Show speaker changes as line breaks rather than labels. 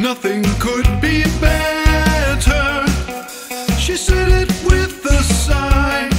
Nothing could be better. She said it with a sigh.